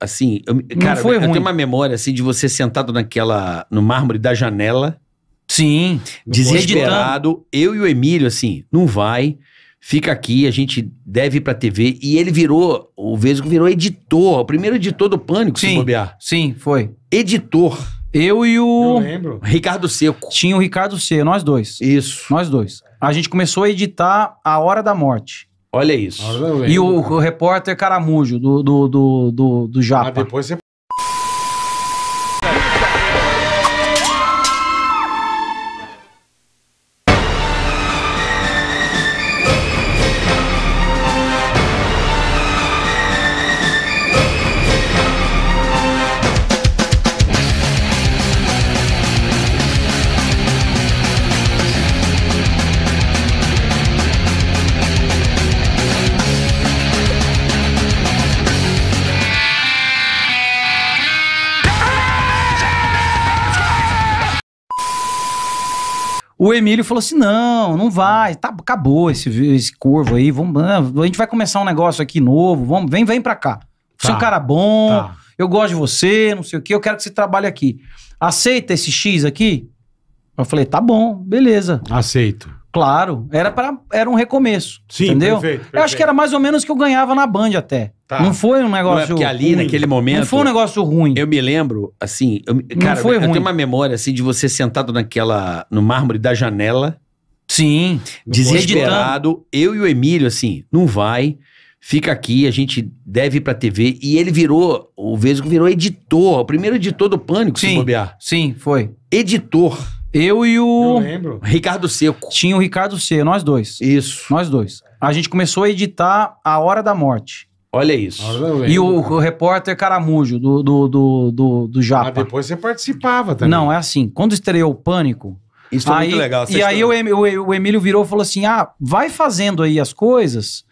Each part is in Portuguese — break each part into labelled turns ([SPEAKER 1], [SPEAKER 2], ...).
[SPEAKER 1] assim, eu, cara,
[SPEAKER 2] foi
[SPEAKER 1] eu
[SPEAKER 2] ruim.
[SPEAKER 1] tenho uma memória assim de você sentado naquela no mármore da janela,
[SPEAKER 2] Sim.
[SPEAKER 1] desesperado, eu e o Emílio assim, não vai. Fica aqui, a gente deve ir pra TV. E ele virou, o Vesgo virou editor, o primeiro editor do Pânico, se
[SPEAKER 2] Sim.
[SPEAKER 1] bobear.
[SPEAKER 2] Sim, foi.
[SPEAKER 1] Editor.
[SPEAKER 2] Eu e
[SPEAKER 3] Eu
[SPEAKER 2] o.
[SPEAKER 3] lembro.
[SPEAKER 1] Ricardo Seco.
[SPEAKER 2] Tinha o Ricardo C, nós dois.
[SPEAKER 1] Isso.
[SPEAKER 2] Nós dois. A gente começou a editar A Hora da Morte.
[SPEAKER 1] Olha isso.
[SPEAKER 2] E o, o repórter Caramujo, do, do, do, do, do
[SPEAKER 3] Mas
[SPEAKER 2] Japa.
[SPEAKER 3] depois você.
[SPEAKER 2] O Emílio falou assim: não, não vai, tá, acabou esse, esse corvo aí, vamos, ah, a gente vai começar um negócio aqui novo, vamos, vem, vem pra cá. Você é um
[SPEAKER 3] Tá,
[SPEAKER 2] cara bom,
[SPEAKER 3] Tá.
[SPEAKER 2] eu gosto de você, não sei o quê, eu quero que você trabalhe aqui. Aceita esse X aqui? Eu falei, tá bom, beleza.
[SPEAKER 3] Aceito.
[SPEAKER 2] Claro, era, pra, era um recomeço.
[SPEAKER 3] Sim,
[SPEAKER 2] entendeu?
[SPEAKER 3] perfeito,
[SPEAKER 2] Eu acho
[SPEAKER 3] perfeito.
[SPEAKER 2] que era mais ou menos o que eu ganhava na Band até.
[SPEAKER 3] Tá.
[SPEAKER 2] Não foi um
[SPEAKER 1] Não é
[SPEAKER 2] negócio.
[SPEAKER 1] porque ali,
[SPEAKER 2] ruim.
[SPEAKER 1] naquele momento.
[SPEAKER 2] Não foi um negócio ruim.
[SPEAKER 1] Eu me lembro, assim, eu, cara,
[SPEAKER 2] foi
[SPEAKER 1] eu
[SPEAKER 2] ruim.
[SPEAKER 1] tenho uma memória assim de você sentado naquela no mármore da janela,
[SPEAKER 2] Sim.
[SPEAKER 1] desesperado, eu e o Emílio assim, não vai. Fica aqui, a gente deve ir pra TV. E ele virou, o Vesgo virou editor, o primeiro editor do Pânico, se
[SPEAKER 2] Sim.
[SPEAKER 1] bobear.
[SPEAKER 2] Sim, foi.
[SPEAKER 1] Editor.
[SPEAKER 2] Eu e
[SPEAKER 3] Eu
[SPEAKER 2] o.
[SPEAKER 3] lembro.
[SPEAKER 1] Ricardo Seco.
[SPEAKER 2] Tinha o Ricardo C, nós dois.
[SPEAKER 1] Isso.
[SPEAKER 2] Nós dois. A gente começou a editar A Hora da Morte.
[SPEAKER 1] Olha isso.
[SPEAKER 3] Lembro.
[SPEAKER 2] E o, o repórter Caramujo, do, do, do, do, do
[SPEAKER 3] Mas
[SPEAKER 2] Japa.
[SPEAKER 3] depois você participava também.
[SPEAKER 2] Não, é assim. Quando estreou o Pânico.
[SPEAKER 1] Isso foi
[SPEAKER 2] aí,
[SPEAKER 1] muito legal.
[SPEAKER 2] E aí o, Em- o, o Emílio virou e falou assim: ah, vai fazendo aí as coisas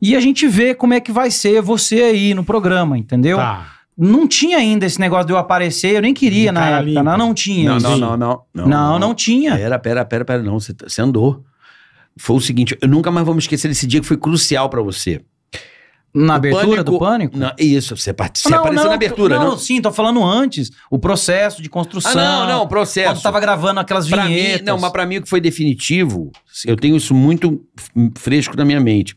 [SPEAKER 2] e a gente vê como é que vai ser você aí no programa, entendeu?
[SPEAKER 3] Tá.
[SPEAKER 2] Não tinha ainda esse negócio de eu aparecer, eu nem queria na época.
[SPEAKER 3] limpa.
[SPEAKER 2] Não, não tinha.
[SPEAKER 1] Não,
[SPEAKER 2] isso.
[SPEAKER 1] não, não, não, não.
[SPEAKER 2] Não, não tinha.
[SPEAKER 1] Pera, pera, pera, pera, não. Você, tá- você andou. Foi o seguinte, eu nunca mais vou me esquecer desse dia que foi crucial pra você.
[SPEAKER 2] Na
[SPEAKER 1] O
[SPEAKER 2] abertura do Pânico?
[SPEAKER 1] Não, isso, você, part... você apareceu na abertura,
[SPEAKER 2] não,
[SPEAKER 1] não?
[SPEAKER 2] sim, tô falando antes. O processo de construção.
[SPEAKER 1] Ah, não, não, processo.
[SPEAKER 2] Quando tava gravando aquelas
[SPEAKER 1] Pra mim,
[SPEAKER 2] vinhetas.
[SPEAKER 1] não, mas pra mim o que foi definitivo, eu tenho isso muito fresco na minha mente.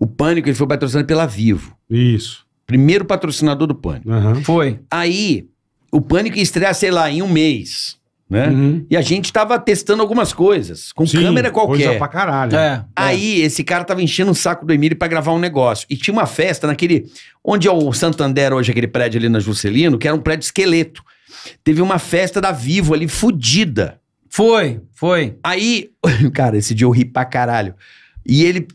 [SPEAKER 1] O Pânico, ele foi patrocinado pela Vivo.
[SPEAKER 3] Isso.
[SPEAKER 1] Primeiro patrocinador do Pânico.
[SPEAKER 3] Aham.
[SPEAKER 2] Foi.
[SPEAKER 1] Aí, o Pânico ia estrear, sei lá, em um mês, né?
[SPEAKER 3] Uhum.
[SPEAKER 1] E a gente tava testando algumas coisas, com
[SPEAKER 3] Sim,
[SPEAKER 1] câmera qualquer.
[SPEAKER 3] Coisa pra caralho.
[SPEAKER 2] É.
[SPEAKER 1] Aí, esse cara tava enchendo o saco do Emílio pra gravar um negócio. E tinha uma festa naquele. Onde é o Santander hoje, aquele prédio ali na Juscelino, que era um prédio esqueleto. Teve uma festa da Vivo ali, fudida.
[SPEAKER 2] Foi, foi.
[SPEAKER 1] Aí, cara, esse dia eu ri pra caralho. E ele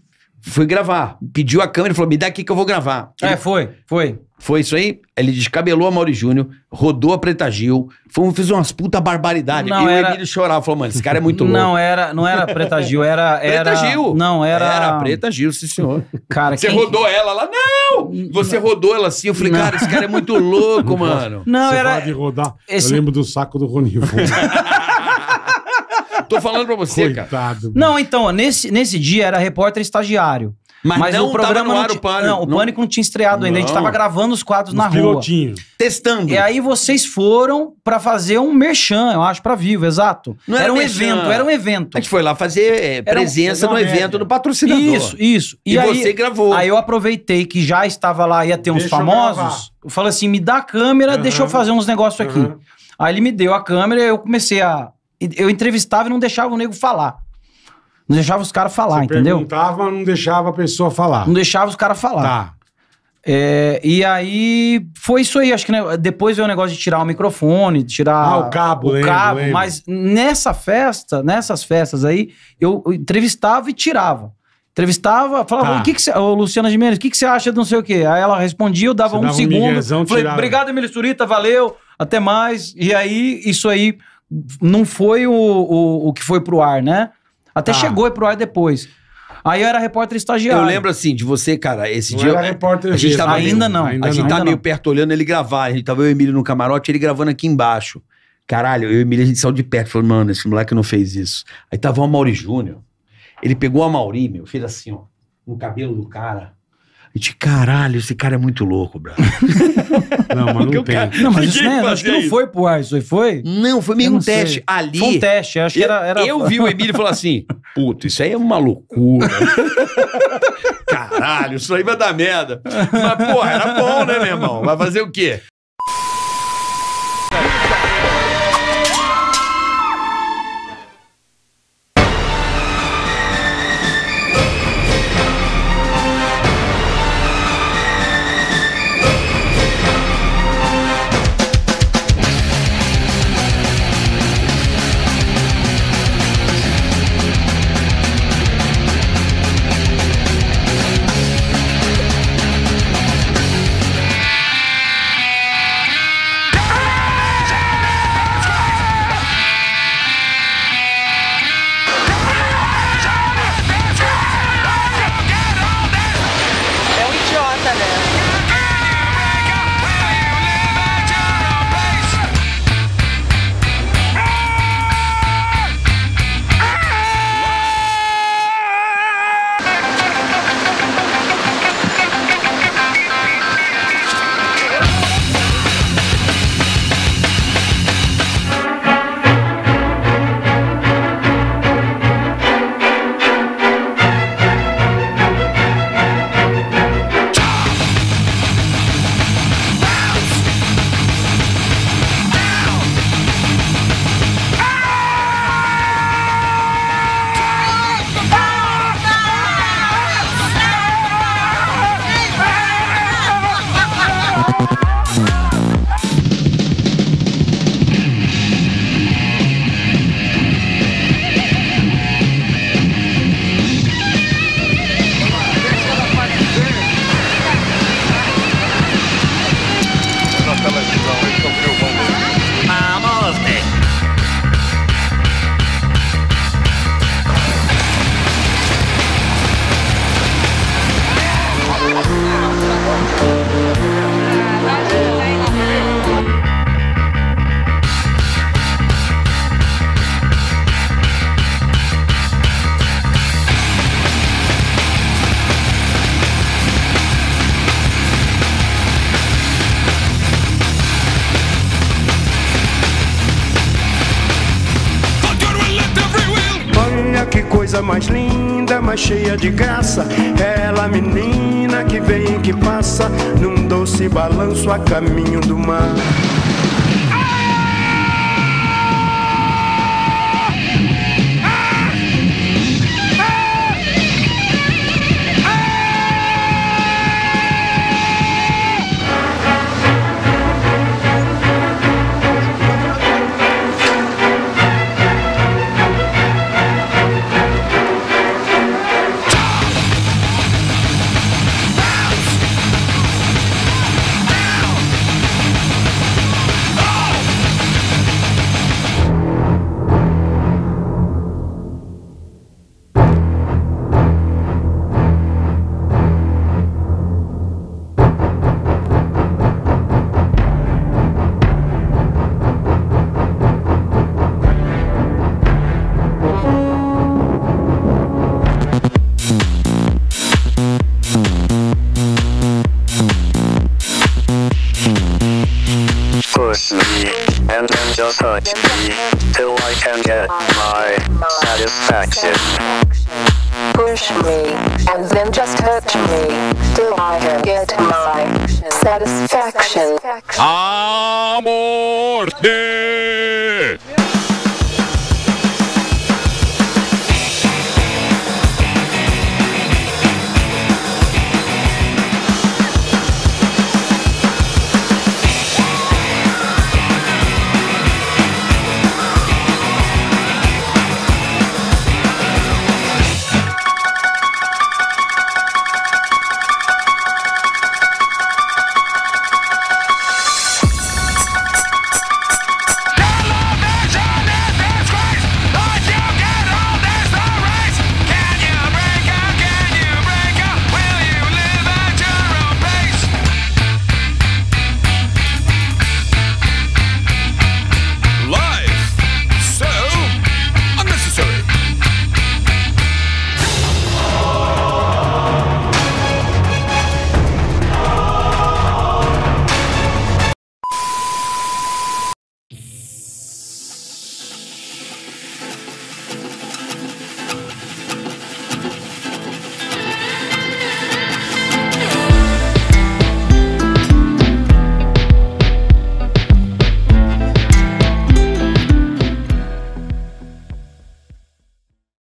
[SPEAKER 1] foi gravar. Pediu a câmera e falou: me dá aqui que eu vou gravar. Ele-
[SPEAKER 2] É, foi, foi.
[SPEAKER 1] Foi isso aí? Ele descabelou a Mauri Júnior, rodou a Preta Gil, foi, fez umas puta barbaridade.
[SPEAKER 2] Não,
[SPEAKER 1] e o
[SPEAKER 2] era-
[SPEAKER 1] Emílio chorava, falou: mano, esse cara é muito louco.
[SPEAKER 2] Não era, não era Preta Gil, era
[SPEAKER 1] Preta
[SPEAKER 2] era
[SPEAKER 1] Gil.
[SPEAKER 2] Não, era
[SPEAKER 1] Era a Preta Gil, sim senhor.
[SPEAKER 2] Cara,
[SPEAKER 1] Você
[SPEAKER 2] quem-
[SPEAKER 1] rodou ela lá? Não! Você rodou ela assim. Eu falei,
[SPEAKER 2] Não.
[SPEAKER 1] cara, esse cara é muito louco, mano.
[SPEAKER 2] Não,
[SPEAKER 3] Você
[SPEAKER 2] era
[SPEAKER 3] de rodar.
[SPEAKER 2] esse-
[SPEAKER 3] Eu lembro do saco do Ronivon.
[SPEAKER 1] Tô falando pra você, cara.
[SPEAKER 3] Coitado.
[SPEAKER 2] Não, então, nesse, nesse dia era repórter estagiário.
[SPEAKER 1] Mas, não
[SPEAKER 2] o programa
[SPEAKER 1] tava no ar
[SPEAKER 2] não
[SPEAKER 1] o pânico.
[SPEAKER 2] Não, o pânico não tinha estreado ainda. A gente tava gravando os quadros
[SPEAKER 3] Os
[SPEAKER 2] na rua.
[SPEAKER 3] pilotinhos.
[SPEAKER 1] Testando.
[SPEAKER 2] E aí vocês foram pra fazer um merchan, eu acho, pra Vivo, exato.
[SPEAKER 1] Não
[SPEAKER 2] era,
[SPEAKER 1] era
[SPEAKER 2] um
[SPEAKER 1] merchan.
[SPEAKER 2] evento, era um evento.
[SPEAKER 1] A gente foi lá fazer é,
[SPEAKER 2] um-
[SPEAKER 1] presença
[SPEAKER 3] era
[SPEAKER 1] no evento
[SPEAKER 3] média.
[SPEAKER 1] do patrocinador.
[SPEAKER 2] Isso, isso.
[SPEAKER 1] E,
[SPEAKER 2] aí,
[SPEAKER 1] você gravou.
[SPEAKER 2] Aí eu aproveitei que já estava lá, ia ter uns
[SPEAKER 3] Deixa eu
[SPEAKER 2] famosos.
[SPEAKER 3] gravar.
[SPEAKER 2] Eu falei assim: me dá a câmera,
[SPEAKER 3] Aham.
[SPEAKER 2] deixa eu fazer uns negócios aqui.
[SPEAKER 3] Aham.
[SPEAKER 2] Aí ele me deu a câmera e eu comecei a. Eu entrevistava e não deixava o nego falar. Não deixava os caras falar,
[SPEAKER 3] Você
[SPEAKER 2] entendeu?
[SPEAKER 3] perguntava, mas não deixava a pessoa falar.
[SPEAKER 2] Não deixava os caras falar.
[SPEAKER 3] Tá.
[SPEAKER 2] É, e aí foi isso aí. Acho que né, depois veio o negócio de tirar o microfone, de tirar
[SPEAKER 3] Ah, o cabo,
[SPEAKER 2] o
[SPEAKER 3] lembro,
[SPEAKER 2] cabo.
[SPEAKER 3] lembro.
[SPEAKER 2] Mas nessa festa, nessas festas aí, eu entrevistava e tirava. Entrevistava, falava,
[SPEAKER 3] Tá.
[SPEAKER 2] o que que você, ô, Luciana Gimenez, o que que você acha de não sei o quê? Aí ela respondia, eu dava
[SPEAKER 3] Você
[SPEAKER 2] um
[SPEAKER 3] dava
[SPEAKER 2] segundo. falei,
[SPEAKER 3] tirava.
[SPEAKER 2] obrigado, Emílio Surita, valeu, até mais. E aí, isso aí não foi o, o, o que foi pro ar, né? Até
[SPEAKER 3] Tá.
[SPEAKER 2] chegou pro ar depois. Aí eu era repórter estagiário.
[SPEAKER 1] Eu lembro assim de você, cara, esse
[SPEAKER 3] Não
[SPEAKER 1] dia.
[SPEAKER 3] era repórter
[SPEAKER 1] a gente tava
[SPEAKER 2] Ainda não.
[SPEAKER 3] Ainda
[SPEAKER 1] a gente
[SPEAKER 3] não.
[SPEAKER 1] tava
[SPEAKER 2] ainda
[SPEAKER 1] meio
[SPEAKER 2] não.
[SPEAKER 1] perto olhando ele gravar. A gente tava eu e o Emílio no camarote, ele gravando aqui embaixo. Caralho, eu e o Emílio, a gente saiu de perto. Falou, mano, esse moleque não fez isso. Aí tava o Mauri Júnior. Ele pegou a Mauri, meu, fez assim, ó, no cabelo do cara. Gente, caralho, esse cara é muito louco, brother.
[SPEAKER 3] Não, mas não tem.
[SPEAKER 1] cara-
[SPEAKER 2] Não, mas isso né, acho que não foi pro ar, isso aí foi?
[SPEAKER 1] Não, foi meio
[SPEAKER 2] Eu
[SPEAKER 1] um
[SPEAKER 2] sei.
[SPEAKER 1] teste. Ali.
[SPEAKER 2] Foi um teste, acho que
[SPEAKER 1] eu,
[SPEAKER 2] era... era...
[SPEAKER 1] eu vi o Emílio e falou assim: puto, isso aí é uma loucura. Caralho, isso aí vai dar merda. Mas, porra, era bom, né, meu irmão? Vai fazer o quê?
[SPEAKER 4] Coisa mais linda, mais cheia de graça. Ela, menina que vem e que passa, num doce balanço a caminho do mar.
[SPEAKER 5] Push me, and then just touch me, till I can get my satisfaction.
[SPEAKER 6] Push me, and then just touch me, till I can get my satisfaction.
[SPEAKER 7] A morte